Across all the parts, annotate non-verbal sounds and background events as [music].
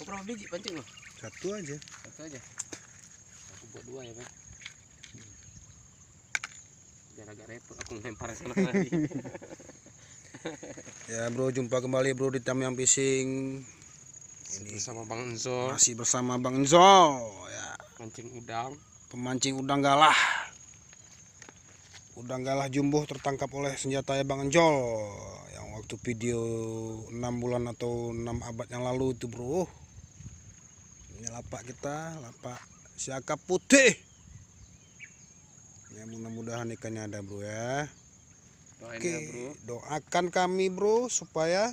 Kau berapa biji pancing lo? Satu aja. Satu aja. Aku buat dua ya, Bang. Biar agak repot aku lempar sana lagi. [laughs] Ya bro, jumpa kembali bro di Tam yang Fishing. Ini sama Bang Enzo Masih bersama Bang Enzo. Ya, mancing udang. pemancing udang galah. Udang galah jumbo tertangkap oleh senjata Bang Enjol yang waktu video 6 bulan atau 6 abad yang lalu itu bro. Lapak kita, lapak siaka putih. Ya mudah-mudahan ikannya ada bro ya. Doain Oke, ya, Bro. doakan kami bro supaya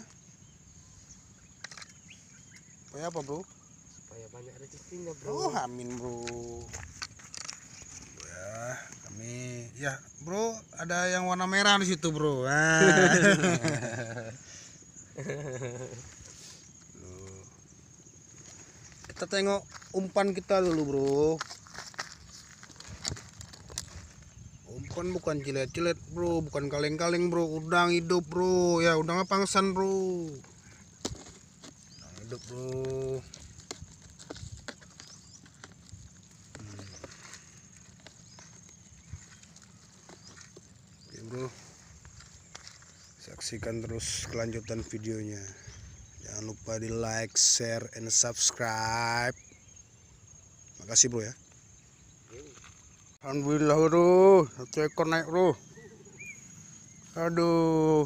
supaya apa bro? Supaya banyak rezekinya, Oh, Bro. amin bro. Ya, kami ya bro ada yang warna merah di situ bro. Ah. [laughs] Kita tengok umpan kita dulu bro. Umpan bukan cilet-cilet bro, bukan kaleng-kaleng bro, udang hidup bro. Ya udang pangsan bro. Udang hidup bro. Oke bro Saksikan terus kelanjutan videonya Jangan lupa di like, share, and subscribe. Makasih bro ya. Alhamdulillah bro. Satu ekor naik bro. Aduh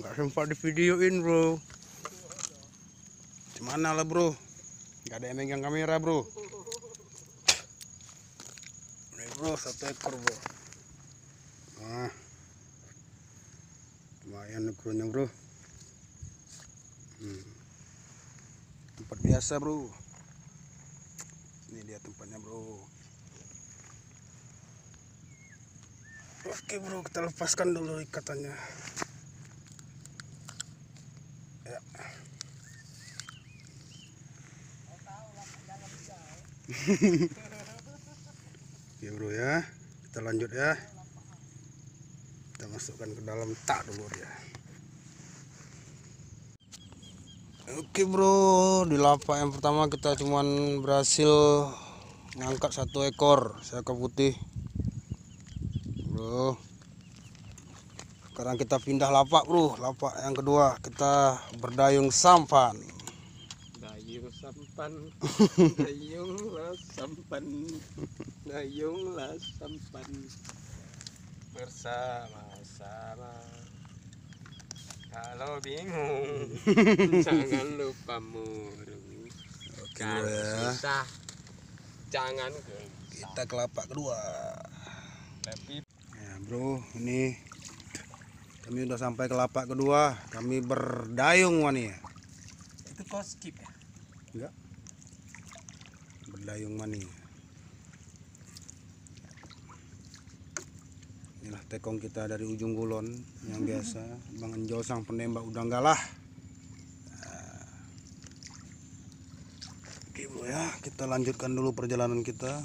nggak sempat di videoin bro Gimana lah bro? Gak ada yang megang kamera bro. Ini bro satu ekor bro. Nah, lumayan ukurannya bro. Hmm. Biasa bro. Ini dia tempatnya bro. Oke bro, kita lepaskan dulu ikatannya. Ya. Oke [laughs] bro ya, kita lanjut ya kita masukkan ke dalam tak dulu dia oke bro. Di lapak yang pertama kita cuman berhasil ngangkat satu ekor saka putih. Bro. Sekarang kita pindah lapak bro. Lapak yang kedua kita berdayung sampan. Dayung sampan, [laughs] dayunglah sampan, dayunglah sampan. Bersama-sama. Kalau bingung, [laughs] jangan lupa murung. oke Kalau ya susah, jangan gelisah. kita ke lapak kedua Tapi Ya bro, ini kami udah sampai ke lapak kedua. Kami berdayung mani ya. itu kau skip ya? Enggak. Berdayung mani. Inilah tekong kita dari ujung kulon yang biasa. Bang Enjol sang penembak udang galah. Oke bro ya, kita lanjutkan dulu perjalanan kita.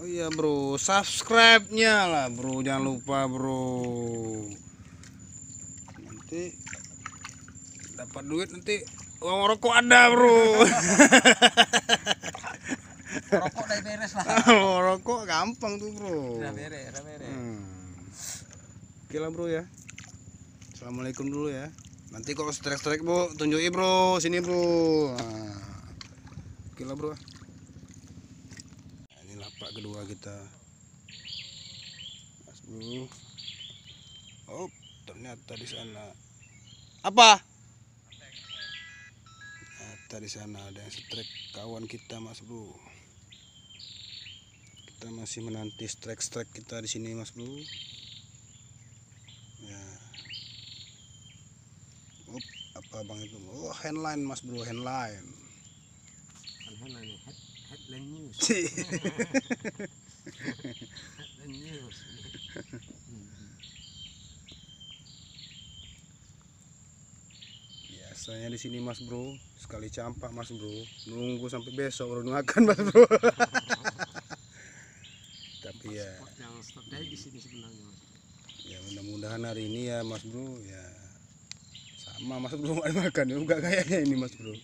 Oh iya bro, subscribe-nya lah bro, jangan lupa bro. Nanti dapat duit nanti uang rokok ada bro. [laughs] Rokok udah beres lah. uang [laughs] rokok gampang tuh bro. Udah beres, udah beres. Hmm. Oke lah bro ya. Assalamualaikum dulu ya. Nanti kalau strike-strike bro, tunjukin bro, sini bro. Nah. Oke lah bro. Nah, ini lapak kedua kita. Mas bro. Oh, ternyata di sana. Apa? Ternyata di sana ada yang strike kawan kita mas bro. Kita masih menanti strike-strike kita di sini mas bro. Ya. Up, apa bang itu? Oh, handline mas bro, handline. Ini head, headline news. [laughs] headline news. Biasanya di sini mas bro, sekali campak mas bro, nunggu sampai besok baru makan mas bro. [laughs] Tapi ya, Spot yang stop dari di sini sebenarnya. Mas. ya mudah-mudahan hari ini ya mas bro. Ya sama mas bro [laughs] nggak makan juga kayaknya ini mas bro.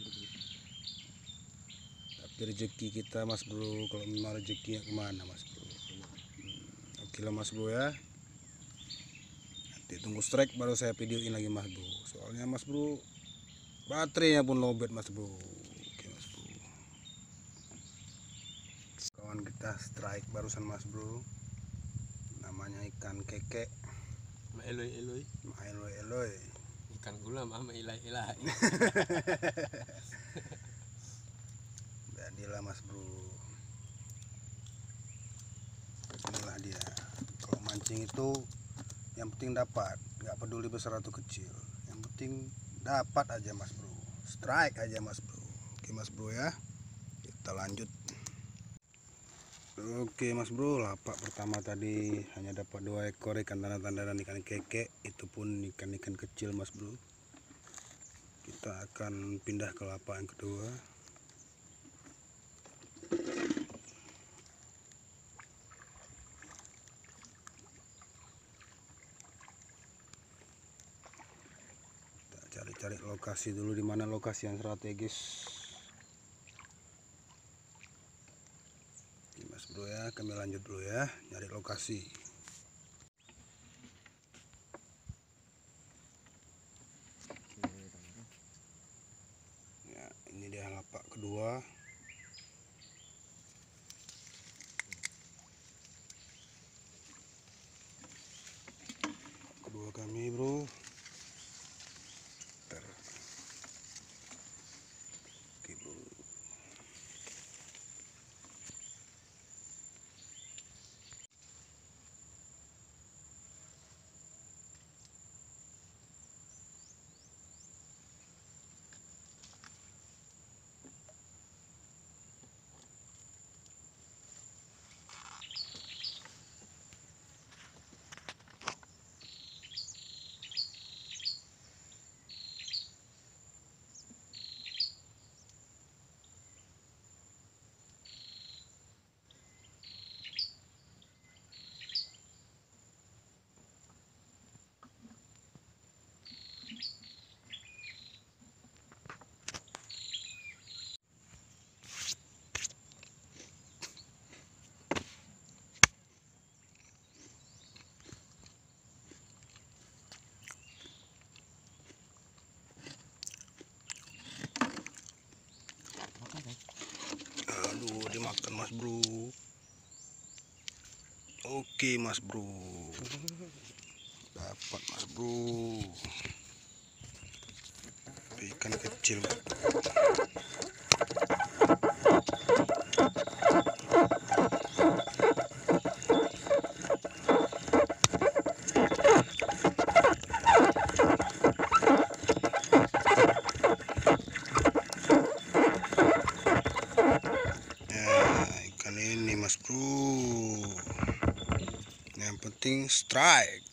Tapi rezeki kita mas bro kalau memang rezekinya ke mana mas bro? Hmm, oke lah mas bro ya. Nanti tunggu strike baru saya videoin lagi mas bro. Soalnya mas bro baterainya pun lowbat mas bro. Oke mas bro. Kawan kita strike barusan mas bro. Namanya ikan keke Ma eloy eloy. eloy eloy Ikan gula mama ilai ilai. [laughs] jadilah mas bro. Inilah dia. Kalau mancing itu yang penting dapat. Nggak peduli besar atau kecil. Yang penting dapat aja mas bro. Strike aja mas bro. Oke mas bro ya. Kita lanjut oke mas bro lapak pertama tadi hanya dapat dua ekor ikan tanda-tanda dan ikan keke. Itu pun ikan-ikan kecil mas bro. Kita akan pindah ke lapak yang kedua. Kita cari-cari lokasi dulu di mana lokasi yang strategis Oke, mas bro ya kami lanjut dulu ya nyari lokasi ya ini dia lapak kedua kedua kami bro Ter. Oke, bro. Aduh, dimakan mas bro. Oke mas bro. Dapat mas bro. Ikan kecil ikan ini mas bro. Yang penting strike.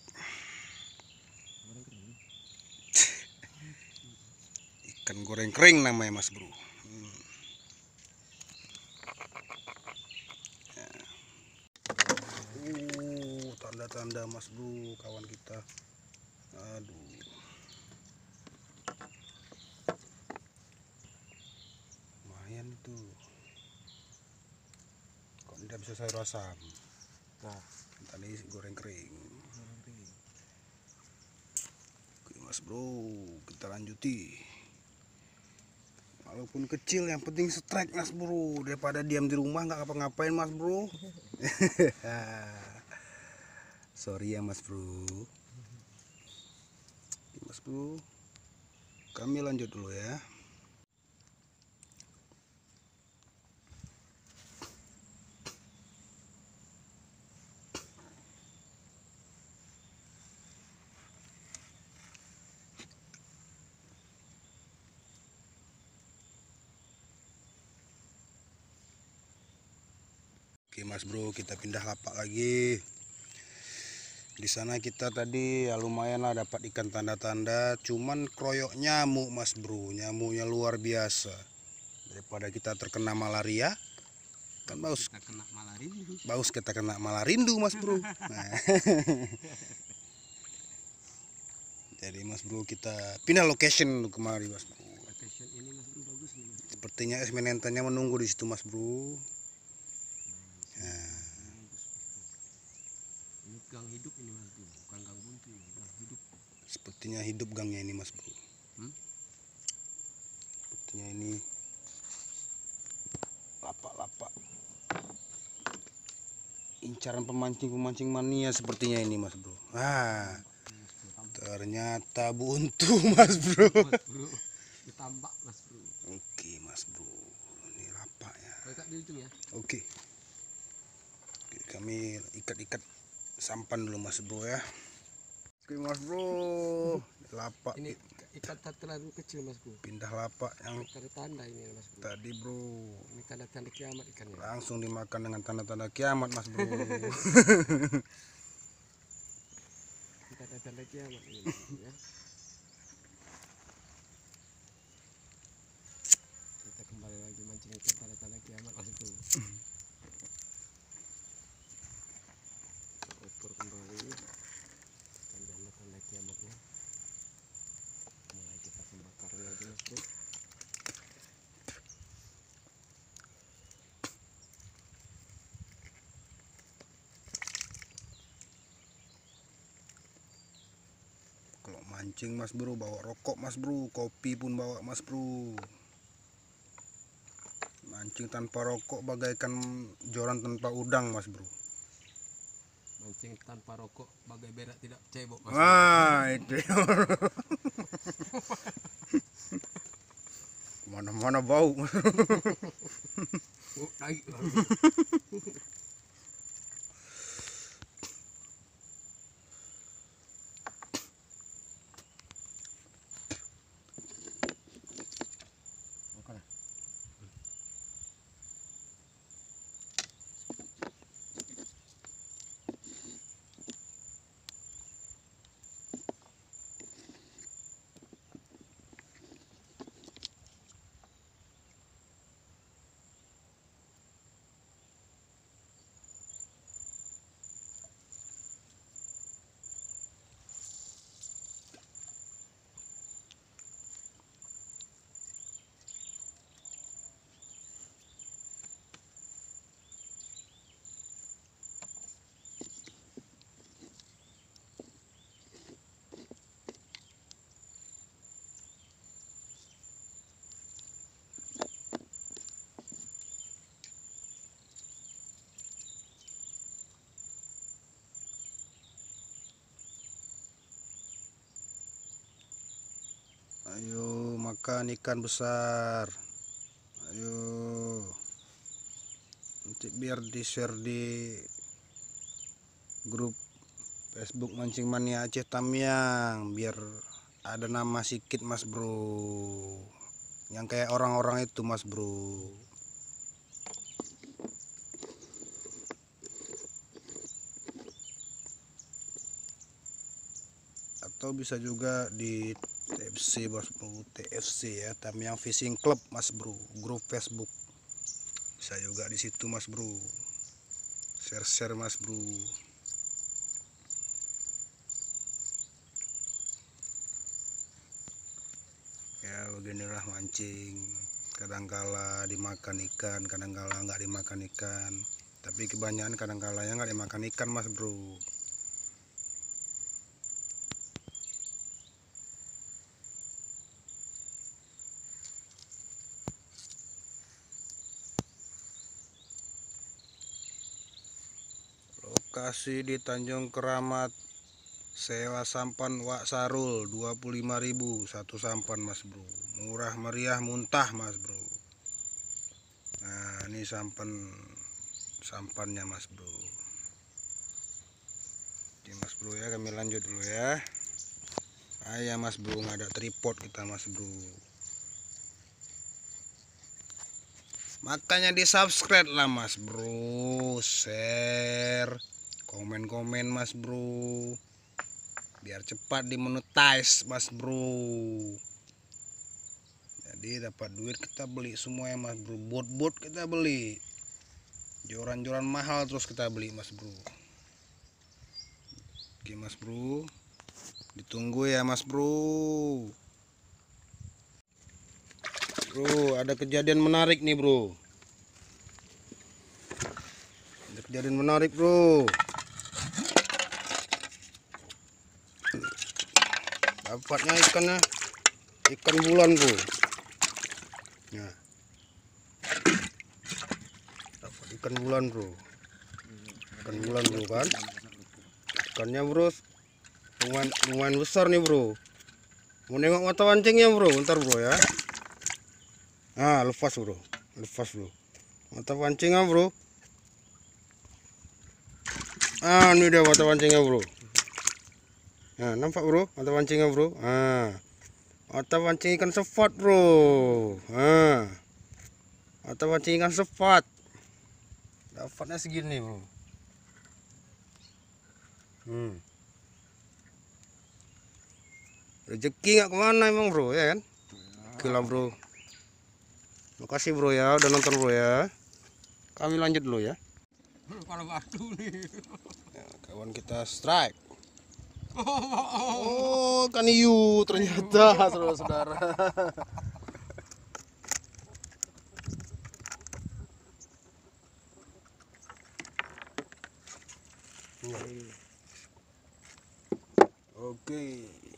Ikan goreng kering namanya mas bro. Hmm. Uh, tanda-tanda mas bro, kawan kita. Aduh. Lumayan itu. Kok tidak bisa sayur asam? Nah, Tadi goreng kering. Oke mas bro, kita lanjuti. Walaupun kecil, yang penting strike mas bro. Daripada diam di rumah nggak ngapa-ngapain mas bro. [laughs] Sorry ya mas bro. Oke, mas bro, kami lanjut dulu ya. Oke Mas Bro, kita pindah lapak lagi. Di sana kita tadi ya lumayan lah dapat ikan tanda-tanda, cuman kroyok nyamuk Mas Bro, nyamuknya luar biasa. Daripada kita terkena malaria, kan bagus kita kena malaria. bagus kita kena malah rindu Mas Bro. [laughs] Nah. [laughs] jadi mas bro kita pindah location kemari mas bro location ini mas bro bagus nih mas sepertinya es menentanya menunggu di situ mas bro Ini bagus mas bro ini gang hidup ini mas bro. Bukan gang buntu ini gang hidup. Sepertinya hidup gangnya ini mas bro. Hmm? sepertinya ini lapak-lapak. Incaran pemancing-pemancing mania sepertinya ini mas bro. Ah ternyata buntu [laughs] mas bro. Mas bro ditambak mas bro. Oke mas bro. Ini lapaknya ya. Oke. Oke, kami ikat-ikat sampan dulu Mas Bro ya. Oke Mas Bro, lapak. Ini ikat tak terlalu kecil mas bro. Pindah lapak yang ada tanda ini mas bro. tadi Bro. ini tanda-tanda kiamat ikannya. Langsung dimakan dengan tanda-tanda kiamat Mas Bro. tanda-tanda kiamat ini mas bro, ya. Kita kembali lagi mancing ikan tanda-tanda kiamat mas bro kita ukur kembali tanda-tanda kiamatnya mulai kita pembakaran lagi mas bro Mancing Mas Bro bawa rokok Mas Bro, kopi pun bawa Mas Bro. Mancing tanpa rokok bagaikan joran tanpa udang Mas Bro. mancing tanpa rokok bagai berak tidak cebok mas bro. Wah, itu. [laughs] Mana-mana bau. [laughs] Oh, [laughs] naik lah. Oke lah. Ayo makan ikan besar. Ayo. Nanti biar di share di grup Facebook Mancing Mania Aceh Tamiang biar ada nama sikit Mas Bro. Yang kayak orang-orang itu Mas Bro. Atau bisa juga di TFC Mas Bro, TFC ya, Tamiang Fishing Club Mas Bro, grup Facebook. Bisa juga di situ Mas Bro. Share-share Mas Bro. Ya beginilah mancing. Kadangkala dimakan ikan, kadangkala nggak dimakan ikan. Tapi kebanyakan kadangkala yang nggak dimakan ikan Mas Bro. Lokasi di Tanjung Keramat sewa sampan Wak Sarul 25.000 satu sampan Mas Bro. Murah meriah muntah Mas Bro. Nah, ini sampan sampannya Mas Bro. Oke Mas Bro ya, kami lanjut dulu ya. Ayah Mas Bro, nggak ada tripod kita Mas Bro. Makanya di subscribe lah mas bro Share Komen-komen mas bro Biar cepat dimonetize mas bro Jadi dapat duit kita beli semuanya mas bro Bot-bot kita beli Joran-joran mahal terus kita beli mas bro Oke mas bro Ditunggu ya Mas Bro. Bro, ada kejadian menarik nih, Bro. Ada kejadian menarik, Bro. Dapatnya ikannya ikan bulan, Bro. Ya. Dapat ikan bulan, Bro. Ikan bulan, Bro kan? Ikannya, Bro, lumayan, lumayan besar nih, Bro. Mau nengok mata pancingnya, Bro. Bentar, Bro ya. Ah, lepas, Bro. Lepas, Bro. Mata pancingnya, Bro. Ah, ini dia mata pancingnya, Bro. Nah, nampak, Bro? Mata pancingnya, Bro. Ah. Mata pancing ikan sepat, Bro. Ah. Mata pancing ikan sepat. Dapatnya segini, Bro. Hmm. Rezeki nggak ke mana emang bro ya kan? Gila bro. Makasih bro ya udah nonton bro ya. Kami lanjut dulu ya. [laughs] Kalau batu nih. Ya, Kawan kita strike. Oh kan iu ternyata saudara-saudara. Oke. Kan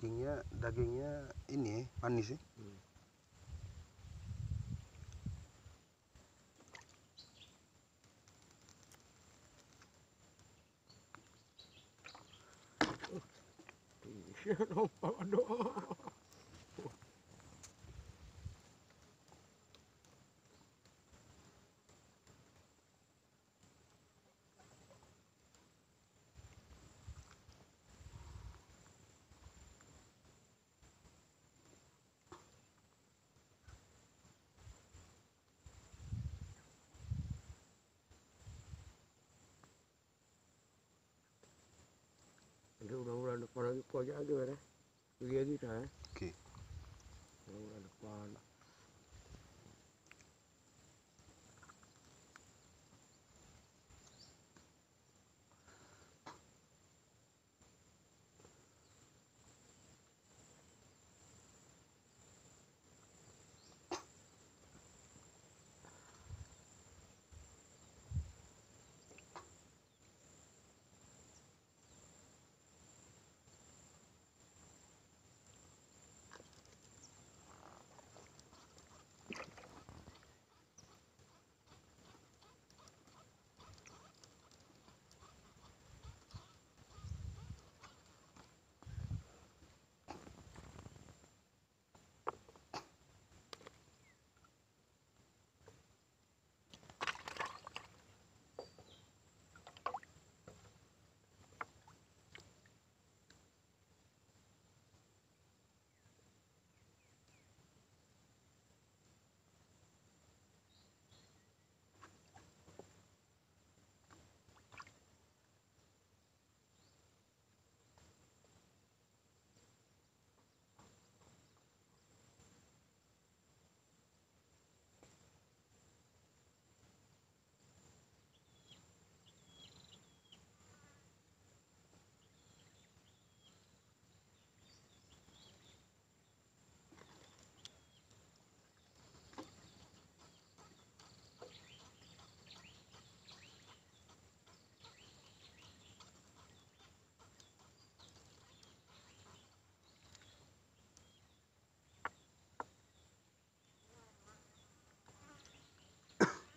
Dagingnya dagingnya ini manis sih. Iya, nampak aduh. Ada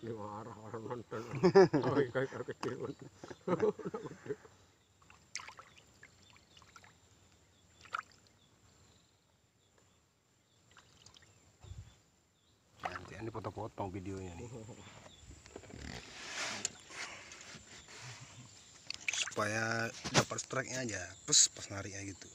Ini marah orang nonton. Oh, kayak kayak kecil. Nanti ini potong-potong videonya nih. Supaya dapat strike-nya aja, pas pas nariknya gitu.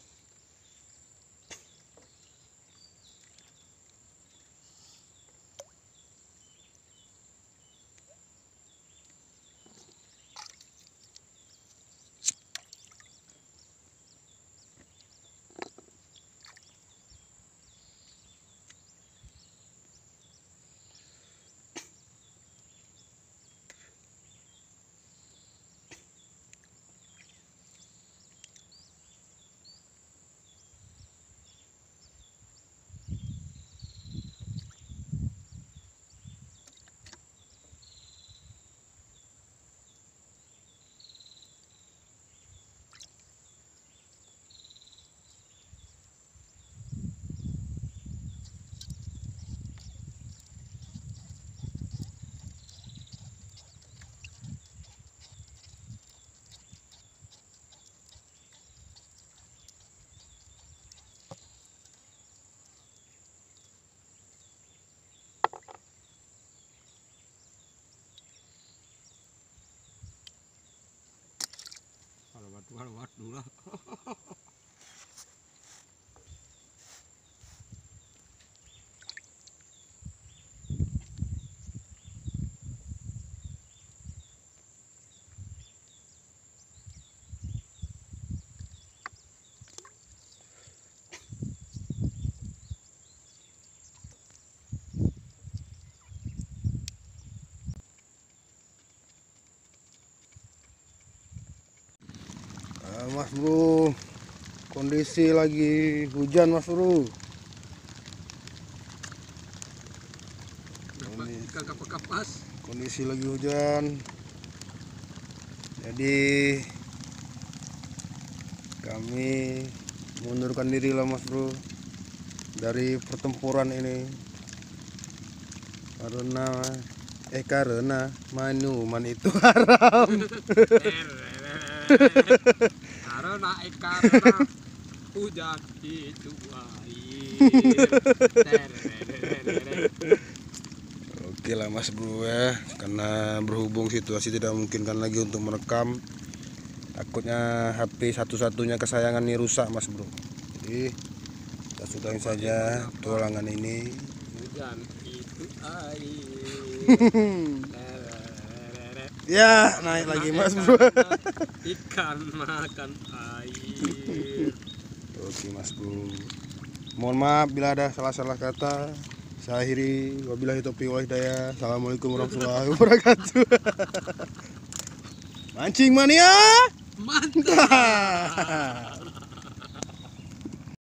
Kalau [laughs] batu mas bro, kondisi lagi hujan mas bro. Kapas-kapas. Kondisi lagi hujan. Jadi kami mengundurkan diri lah mas bro dari pertempuran ini karena eh karena minuman itu [laughs] haram. [laughs] Karena karena [laughs] hujan itu air. [laughs] Oke lah mas bro ya Karena berhubung situasi tidak memungkinkan lagi untuk merekam Takutnya HP satu-satunya kesayangan ini rusak mas bro Jadi kita sudahin saja tulangan ini Hujan itu air. [laughs] Ya naik lagi mas bro. Ikan makan air. Oke mas bro. Mohon maaf bila ada salah-salah kata. Saya akhiri. Wabillahi taufiq wal hidayah. Assalamualaikum warahmatullahi [laughs] wabarakatuh. Mancing mania? Mantap. [laughs]